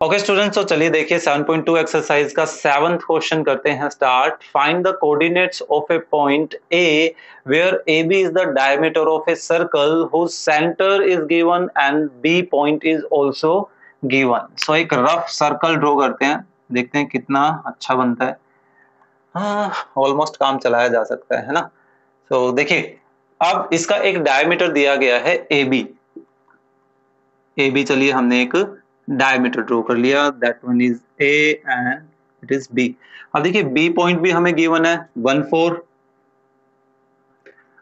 Okay students तो चलिए देखिए 7.2 एक्सरसाइज का सेवंथ क्वेश्चन करते हैं start find the coordinates of a point A where A B is the diameter of a circle whose centre is given and B point is also given so एक rough circle draw करते हैं देखते हैं कितना अच्छा बनता है। हाँ ऑलमोस्ट काम चलाया जा सकता है है ना? तो so, देखिए अब इसका एक डायमीटर दिया गया है ए बी ए बी चलिए हमने एक डायमीटर ड्रॉ कर लिया that one is A and it is B अब देखिए बी पॉइंट भी हमें गिवन है वन फोर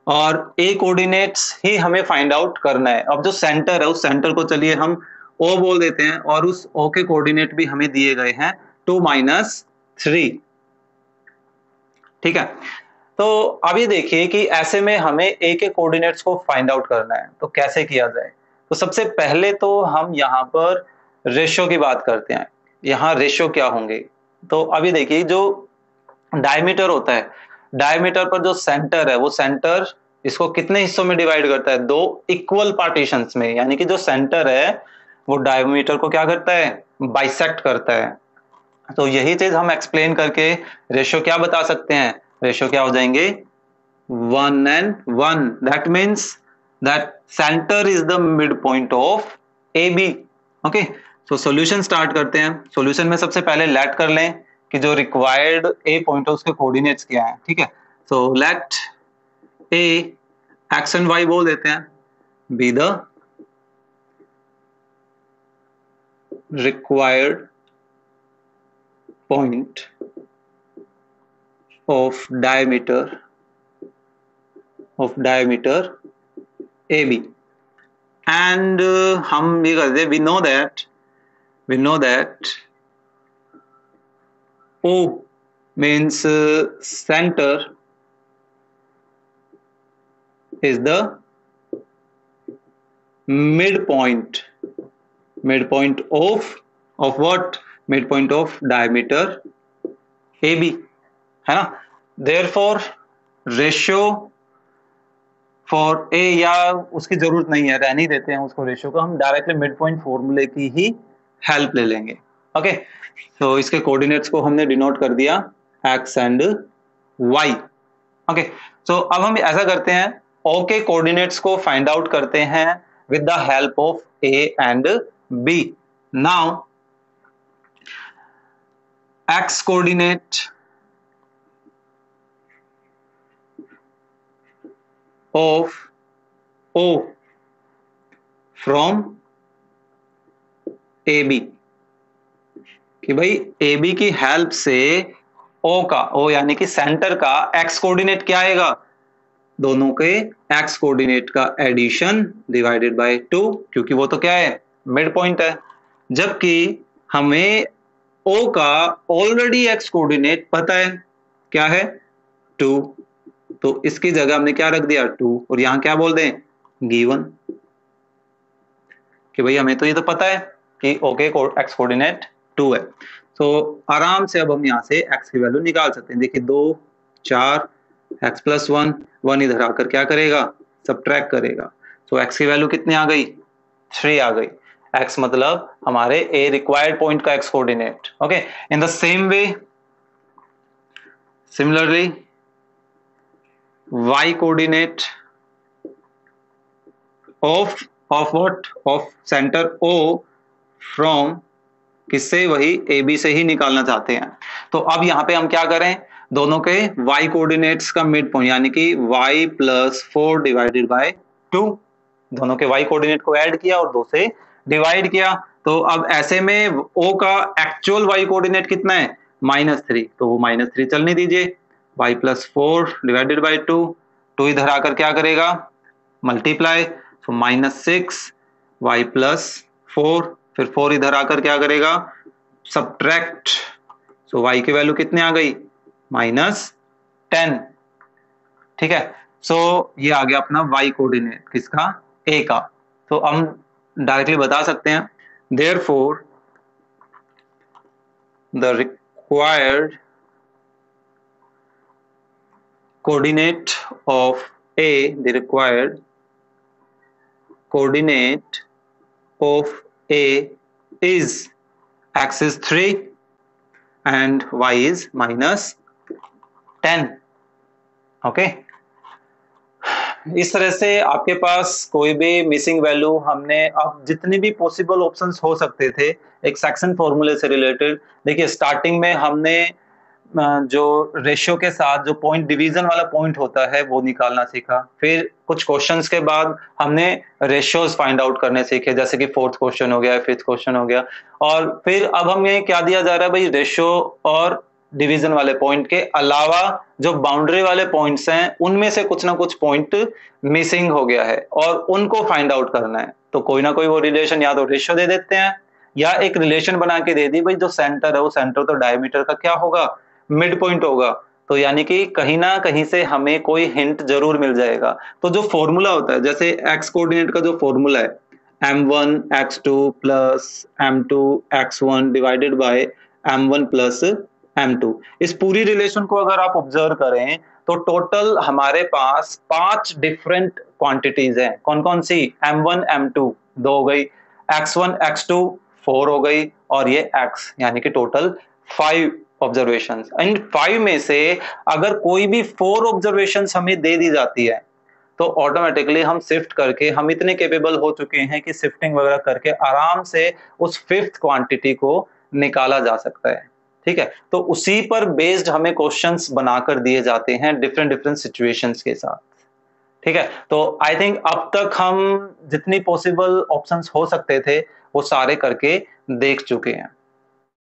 और ए कोऑर्डिनेट्स ही हमें फाइंड आउट करना है। अब जो सेंटर है, उस सेंटर को चलिए हम ओ बोल देते हैं और उस ओ के कोऑर्डिनेट भी हमें दिए गए हैं टू माइनस थ्री ठीक है? तो अब ये देखिए कि ऐसे में हमें ए के कोऑर्डिनेट्स को फाइंड आउट करना है। तो कैसे किया जाए? तो सबसे पहले तो हम यहाँ पर रेशियो की बात करते हैं। यहाँ रेशियो क्या होंगे? तो अभी देखिए, जो डायमीटर होता है डायमीटर पर जो सेंटर है, वो सेंटर इसको कितने हिस्सों में डिवाइड करता है? दो इक्वल पार्टीशन में, यानी कि जो सेंटर है, वो डायमीटर को क्या करता है? बाइसेक्ट करता है। तो यही चीज़ हम एक्सप्लेन करके रेशियो क्या बता सकते हैं? रेशियो क्या हो जाएँगे? One and one that means that centre is the mid point of A B okay so solution start करते हैं। सॉल्यूशन में सबसे पहले लेट कर लें कि जो रिक्वायर्ड ए पॉइंट है उसके कोऑर्डिनेट्स क्या है, ठीक है? So let a x and y बोल देते हैं। Be the required point of diameter of diameter A B and हम ये करते we know that we know that O means uh, center is the midpoint midpoint of of what midpoint of diameter AB है ना therefore ratio for a या उसकी ज़रूरत नहीं है रहने देते हैं उसको रेशियो को हम डायरेक्टली मिड पॉइंट फॉर्मूले की ही हेल्प ले लेंगे। ओके तो इसके कोऑर्डिनेट्स को हमने डिनोट कर दिया x and y okay so अब हम ऐसा करते हैं ओ के कोऑर्डिनेट्स को फाइंड आउट करते हैं with the help of A and B now x coordinate of O from A B कि भाई ए बी की हेल्प से ओ का ओ यानी कि सेंटर का एक्स कोऑर्डिनेट क्या आएगा? दोनों के एक्स कोऑर्डिनेट का एडिशन डिवाइडेड बाय टू क्योंकि वो तो क्या है? मिड पॉइंट है। जबकि हमें ओ का ऑलरेडी एक्स कोऑर्डिनेट पता है। क्या है? टू तो इसकी जगह हमने क्या रख दिया? टू और यहाँ क्या बोल दें? गिवन कि भाई हमें तो ये तो पता है। कि ओके एक्स कोऑर्डिनेट टू है। तो आराम से अब हम यहाँ से एक्स की वैल्यू निकाल सकते हैं। देखिए, दो, चार एक्स प्लस वन वन इधर आकर क्या करेगा? सब ट्रैक करेगा। तो एक्स की वैल्यू कितनी आ गई? थ्री आ गई। एक्स मतलब हमारे ए रिक्वायर्ड पॉइंट का x coordinate okay in the same way similarly y coordinate of of what of centre O from किससे? वही ए बी से ही निकालना चाहते हैं। तो अब यहाँ पे हम क्या करें? दोनों के y कोऑर्डिनेट्स का मिड पॉइंट यानी कि y plus four divided by two दोनों के y कोऑर्डिनेट को ऐड किया और दो से डिवाइड किया। तो अब ऐसे में O का एक्चुअल y कोऑर्डिनेट कितना है? माइनस थ्री तो वो माइनस थ्री चलने दीजिए। y plus four divided by two two इधर आकर क्या करेगा? मल्टीप्लाई तो minus six y plus four फिर फोर इधर आकर क्या करेगा? सब्ट्रैक्ट सो वाई की वैल्यू कितनी आ गई? माइनस टेन ठीक है? सो so, ये आ गया अपना वाई कोऑर्डिनेट किसका? ए का। तो हम डायरेक्टली बता सकते हैं। Therefore the required coordinate of A, the required coordinate of A is x is 3 and y is minus 10 okay okay? इस तरह से आपके पास कोई भी मिसिंग वैल्यू हमने आप जितने भी पॉसिबल ऑप्शंस हो सकते थे, एक सेक्शन फॉर्मूले से रिलेटेड देखिए स्टार्टिंग में हमने जो रेशियो के साथ जो पॉइंट डिवीज़न वाला पॉइंट होता है, वो निकालना सीखा। फिर कुछ क्वेश्चंस के बाद हमने रेशियोज फाइंड आउट करने सीखे, जैसे कि फोर्थ क्वेश्चन हो गया फिफ्थ क्वेश्चन हो गया। और फिर अब हमें क्या दिया जा रहा है भाई? रेशियो और डिवीज़न वाले पॉइंट के अलावा जो बाउंड्री वाले पॉइंट्स हैं, उनमें से कुछ ना कुछ पॉइंट मिसिंग हो गया है और उनको फाइंड आउट करना है। तो कोई ना कोई वो रिलेशन या तो रेशियो दे देते हैं, या एक रिलेशन बना के दे दी, भाई जो सेंटर है, वो सेंटर तो डायमीटर का क्या होगा? मिड पॉइंट होगा। तो यानी कि कहीं ना कहीं से हमें कोई हिंट ज़रूर मिल जाएगा। तो जो फॉर्मूला होता है, जैसे एक्स कोऑर्डिनेट का जो फॉर्मूला है m one x two plus m two x one divided by m one plus m two इस पूरी रिलेशन को अगर आप ऑब्ज़र्व करें तो टोटल हमारे पास पाँच डिफरेंट क्वांटिटीज हैं। कौन कौन सी? एम वन एम टू दो हो गई। X one x two four हो गई। और ये एक्स यानी कि टोटल फाइव ऑब्जर्वेशन इन फाइव में से अगर कोई भी फोर ऑब्जर्वेशन हमें दे दी जाती है तो ऑटोमेटिकली हम शिफ्ट करके, हम इतने केपेबल हो चुके हैं कि शिफ्टिंग वगैरह करके आराम से उस फिफ्थ क्वांटिटी को निकाला जा सकता है। ठीक है? तो उसी पर बेस्ड हमें क्वेश्चंस बनाकर दिए जाते हैं डिफरेंट डिफरेंट सिचुएशंस के साथ। ठीक है? तो आई थिंक अब तक हम जितनी पॉसिबल ऑप्शंस हो सकते थे, वो सारे करके देख चुके हैं।